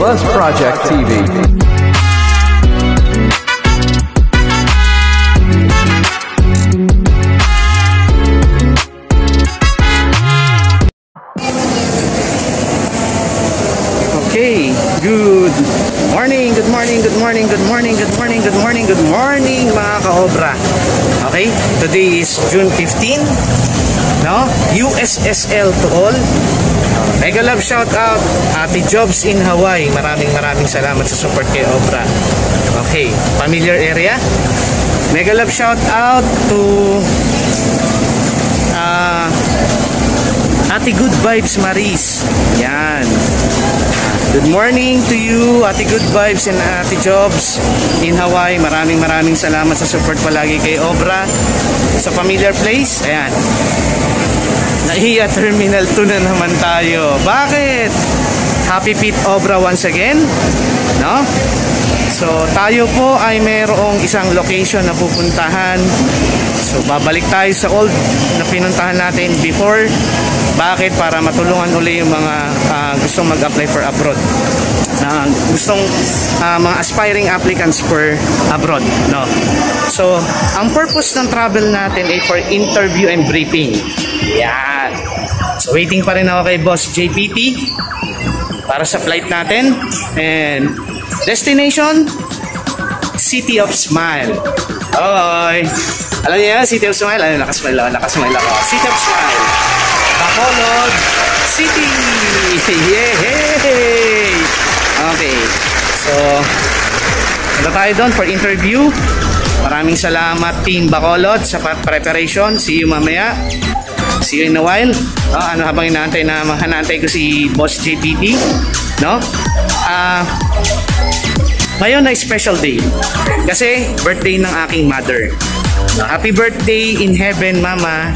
Buzz Project TV. Okay, good morning, good morning, good morning, good morning, good morning, good morning, good morning mga kaobra. Okay, today is June 15, no? USSL to all. Mega love shout out Ate Jobs in Hawaii. Maraming maraming salamat sa support kay Obra. Okay, familiar area. Mega love shout out to ah Ate Good Vibes Maris. Yan. Good morning to you, Ate Good Vibes and Ate Jobs in Hawaii. Maraming maraming salamat sa support palagi kay Obra sa familiar place. Ayan. Nahiya Terminal 2 na naman tayo. Bakit? Happy Pit Obra once again. No? So, tayo po ay mayroong isang location na pupuntahan. So, babalik tayo sa old na pinuntahan natin before. Bakit? Para matulungan uli yung mga ah, gustong mag-apply for abroad. Na gustong ah, mga aspiring applicants for abroad. No? So, ang purpose ng travel natin ay for interview and briefing. Yan. So, waiting pa rin ako kay Boss JPT para sa flight natin. And destination, City of Smile. Oy. Alam niyo yan, City of Smile? Ano, nakasmile ako, nakasmile ako. City of Smile. Bacolod City. Yay! Punta tayo doon for interview. Maraming salamat Team Bacolod sa pa- preparation. See you mamaya. See you in a while. Oh, ano habang inaantay na mahanantay ko si Boss JPT, no? Ah, ngayon ay special day. Kasi birthday ng aking mother. No, happy birthday in heaven, Mama.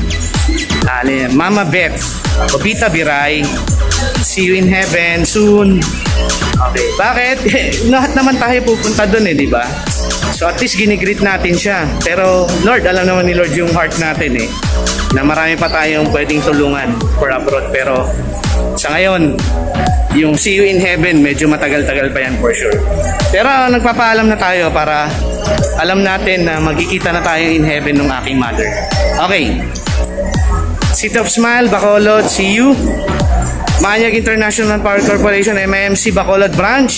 Ali, Mama Beth. Obita Biray. See you in heaven soon. Okay. Bakit? Lahat naman tayo pupunta doon eh, di ba? So at least ginigreet natin siya. Pero Lord, alam naman ni Lord yung heart natin eh. Na marami pa tayong pwedeng tulungan for abroad. Pero sa ngayon, yung see you in heaven, medyo matagal-tagal pa yan for sure. Pero nagpapaalam na tayo para alam natin na magkikita na tayo in heaven ng aking mother. Okay. City of Smile, Bacolod, see you. Manyag International Power Corporation, MMC Bacolod Branch.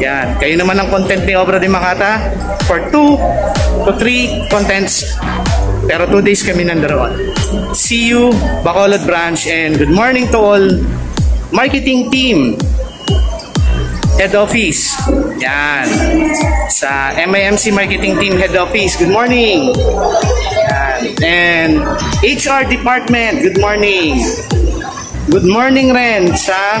Yan. Kayo naman ang content ni Obra de Makata for 2 to 3 contents. Pero 2 days kami nandaroon. See you, Bacolod Branch, and good morning to all marketing team. Head Office. Yan. Sa MIMC Marketing Team Head Office. Good morning. Yan. And HR Department. Good morning. Good morning rin sa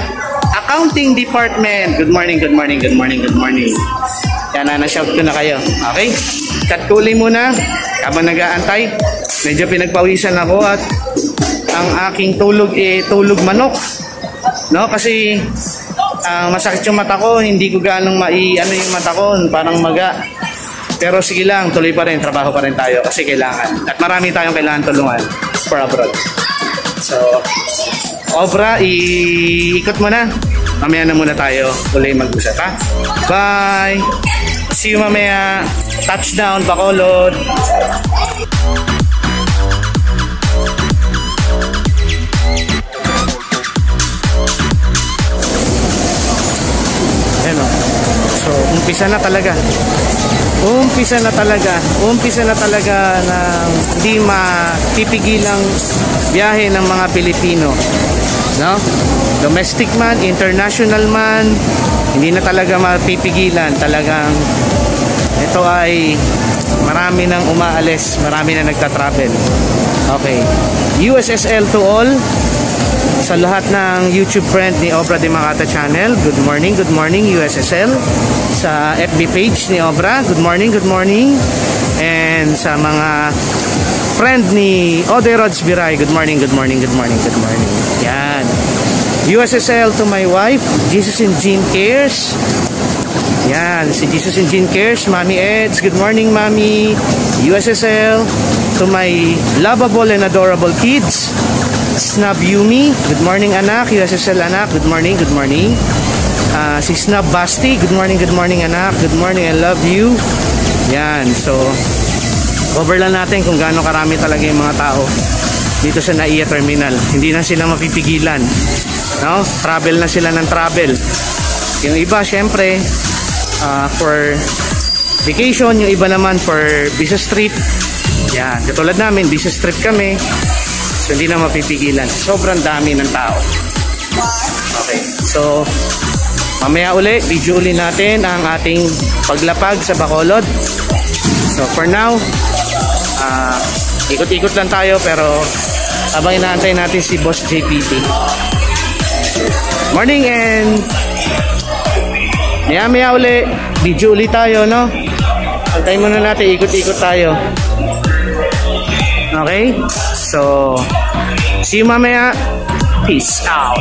Accounting Department. Good morning, good morning, good morning, good morning. Yan na, na-shout ko na kayo. Okay? Cut kuli muna habang nag-aantay. Medyo pinagpawisan ako at ang aking tulog eh tulog manok. No? Kasi ah, masakit yung mata ko, hindi ko ganong mai ano yung mata ko, parang maga. Pero sige lang, tuloy pa rin, trabaho pa rin tayo kasi kailangan. At marami tayong kailangan tulungan for abroad. So, Obra, iikot mo na. Mamaya na muna tayo uli mag-usap ha. Bye! See you mamaya. Touchdown, Bacolod. Ano? So, umpisa na talaga. Umpisa na talaga. Umpisa na talaga na hindi mapipigilang biyahe ng mga Pilipino. No? Domestic man, international man, hindi na talaga mapipigilan. Talagang ito ay marami nang umaalis, marami na nagta-travel. Okay. USSL to all sa lahat ng YouTube friend ni Obra de Makata Channel. Good morning, good morning USSL. Sa FB page ni Obra, good morning, good morning. And sa mga friend ni Ode Rods Biray, good morning, good morning, good morning, good morning. Yan. USSL to my wife, Jesus and Jean Cares. Yan, si Jesus and Jean Cares, Mami Eds, good morning Mami. USSL to my lovable and adorable kids. Snub Yumi, good morning anak. USSL anak, good morning, good morning. Ah, si Snap Basti, good morning, good morning anak. Good morning, I love you. Yan, so cover lang natin kung gaano karami talaga yung mga tao dito sa NAIA Terminal. Hindi na sila mapipigilan. No? Travel na sila ng travel. Yung iba, syempre, ah, for vacation, yung iba naman for business trip. Yan, katulad namin, business trip kami. So, hindi na mapipigilan. Sobrang dami ng tao. Okay, so, mamaya uli, video uli natin ang ating paglapag sa Bacolod. So, for now, ah, ikot-ikot lang tayo pero habang inaantay natin si Boss JPT. Morning and maya maya uli, video uli tayo, no? Antay muna natin, ikot-ikot tayo. Okay? So, see you mamaya. Peace out.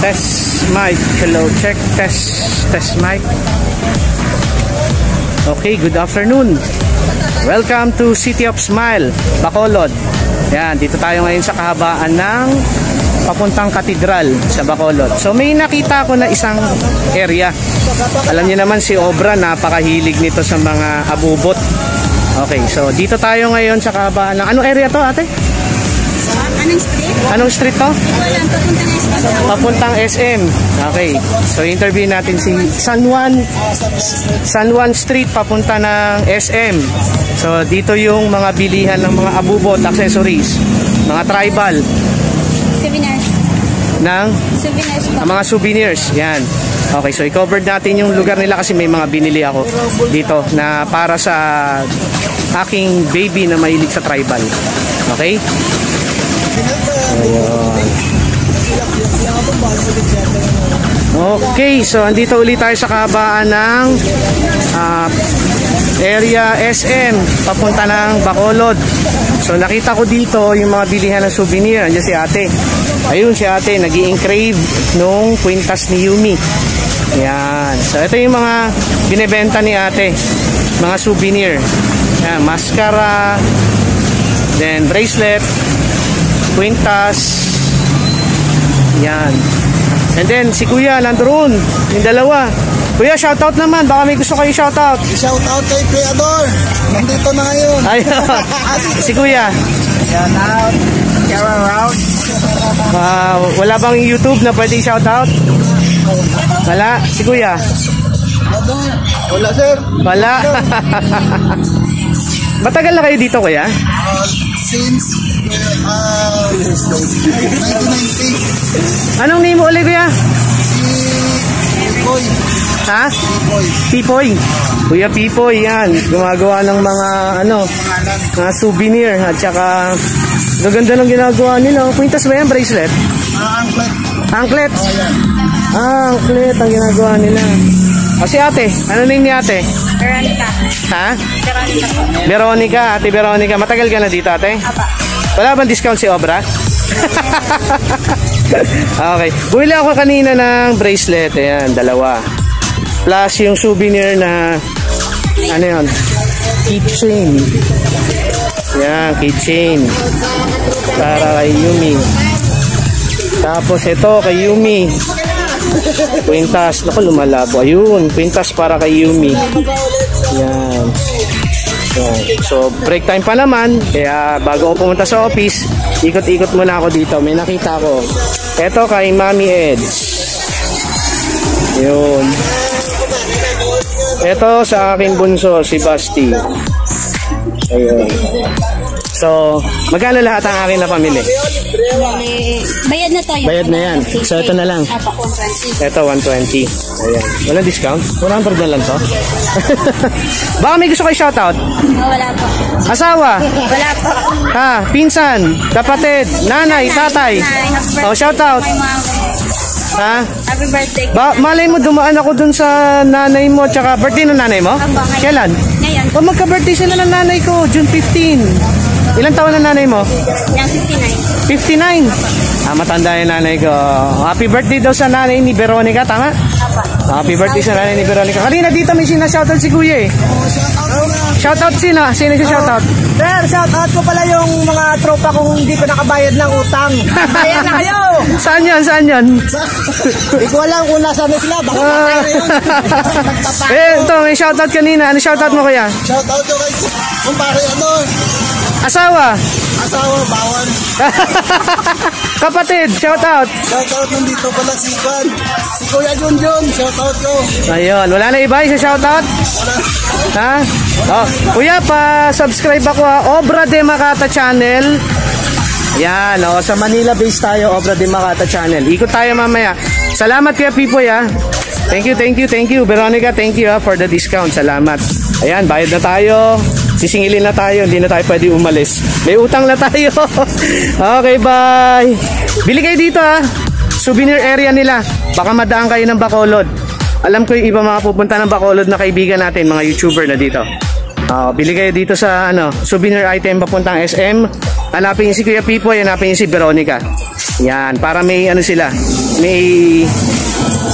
Test mic. Hello, check. Test. Test mic. Okay, good afternoon. Welcome to City of Smile, Bacolod. Yan, dito tayo ngayon sa kahabaan ng papuntang katedral sa Bacolod. So may nakita ko na isang area. Alam niyo naman si Obra, napakahilig nito sa mga abubot. Okay, so dito tayo ngayon sa kahabaan ng... Anong area to ate? Anong street? Anong street to? Wala, papunta na sa Papuntang SM. Okay. So interview natin si San Juan San Juan Street papunta ng SM. So dito yung mga bilihan ng mga abubot, accessories, mga tribal Souvenirs. ng Souvenirs ang po. mga souvenirs. Yan. Okay, so i-covered natin yung lugar nila kasi may mga binili ako dito na para sa aking baby na mahilig sa tribal. Okay? Okay, so andito ulit tayo sa kahabaan ng ah, area SM papunta ng Bacolod. So nakita ko dito yung mga bilihan ng souvenir. Andiyan si ate. Ayun si ate, nag engrave nung kwintas ni Yumi. Yan. So ito yung mga binebenta ni ate. Mga souvenir. Yan, mascara, then bracelet, kwintas, yan. And then, si Kuya, nandoon. Yung dalawa. Kuya, shoutout naman. Baka may gusto kayo shoutout. Shout out kay Creador. Nandito na ngayon. Ayun. si Kuya. Shout out. Share around. ah, wala bang YouTube na pwede shoutout? Wala. Si Kuya. Wala sir. Wala. Matagal na kayo dito, Kuya? Uh, since uh, 1996, Anong name mo ulit, Kuya? si Boy. Ha? Boy. Pipoy. Kuya Pipoy, yan. Gumagawa ng mga, ano, mga souvenir. At saka, gaganda ng ginagawa nila. Kwintas ba yan? Bracelet? Ah, Angklet. Anklet. Oh, yan. Ah, anklet ang ginagawa nila. O si ate, ano name ni ate? Veronica. Ha? Veronica. Veronica, ate Veronica. Matagal ka na dito ate? Apa. Wala bang discount si Obra? okay. Bumili ako kanina ng bracelet. Ayan, dalawa. Plus yung souvenir na, ano yun? Keychain. Yan, keychain. Para kay Yumi. Tapos ito kay Yumi. Quintas. Naku, lumalabo. Ayun, quintas para kay Yumi. Yan. Yan. So, break time pa naman. Kaya bago ako pumunta sa office, ikot-ikot muna ako dito. May nakita ko. Ito kay Mami Eds. Yun. Ito sa aking bunso, si Basti. Ayun. So, magkano lahat ang akin na pamili? Bayad na to. Bayad na yan. So, ito na lang. Apa, 120. Ito, 120. Ayan. Walang discount? 100 na lang to? Baka may gusto kayo shoutout? Oh, wala po. Asawa? Wala po. Ha? Pinsan? Kapatid? Nanay? Tatay? Happy Oh, shoutout. Ha? Happy birthday. Ba, malay mo dumaan ako dun sa nanay mo tsaka birthday ng nanay mo? Kailan? Ngayon. O magka-birthday sila ng nanay ko, June 15. Ilang taon na nanay mo? Yung 59. 59. Ah, matanda yung nanay ko. Happy birthday daw sa nanay ni Veronica, tama? Apa. Happy birthday sa nanay ni Veronica. Kanina dito may sinashoutout si Kuya eh. Shoutout sino? Sino si shoutout? Sir, shout out ko pala yung mga tropa kong hindi pa nakabayad ng utang. Bayad na kayo! Saan yun? Saan yun? Hindi ko alam kung nasa na sila. Baka patay na yun. eh, ito, may shoutout kanina. Ano shoutout mo kuya? Shout out ko kay kumpare ano, Asawa. asawa, bawan. Kapatid, shoutout. Shout out nandito pala si Juan. Si Kuya Junjun, shout out ko. Ayun, wala na iba sa shoutout? Ha? Oh, kuya, pa-subscribe ako ha. Obra de Makata Channel. Yan, oh, sa Manila base tayo, Obra de Makata Channel. Ikot tayo mamaya. Salamat kuya Pipoy ha. Thank you, thank you, thank you. Veronica, thank you ha for the discount. Salamat. Ayan, bayad na tayo. Sisingilin na tayo, hindi na tayo pwede umalis. May utang na tayo. okay, bye. Bili kayo dito ha. Souvenir area nila. Baka madaan kayo ng Bacolod. Alam ko yung iba mga pupunta ng Bacolod na kaibigan natin, mga YouTuber na dito. Ah, bili kayo dito sa ano, souvenir item papuntang SM. Hanapin si Kuya Pipoy, hanapin si Veronica. Yan, para may ano sila, may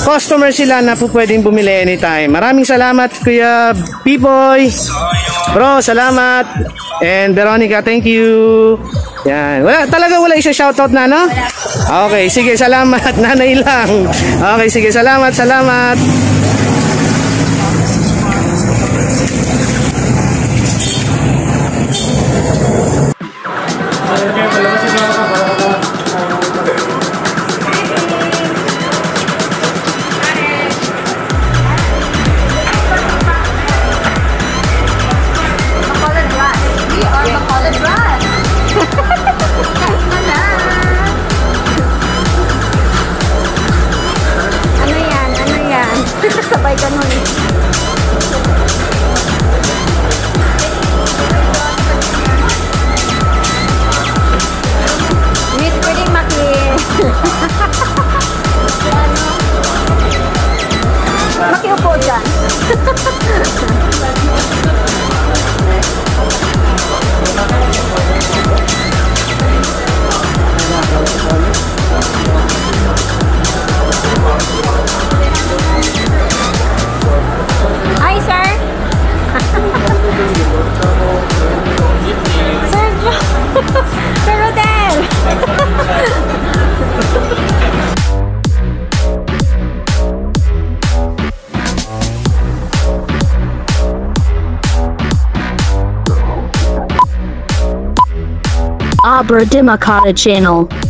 customer sila na po pwedeng bumili anytime. Maraming salamat Kuya Pipoy. Bro, salamat. And Veronica, thank you. Yan. Wala, talaga wala isa shoutout na, no? Okay, sige, salamat. Nanay lang. Okay, sige, salamat, salamat. Abra Dimakata Channel.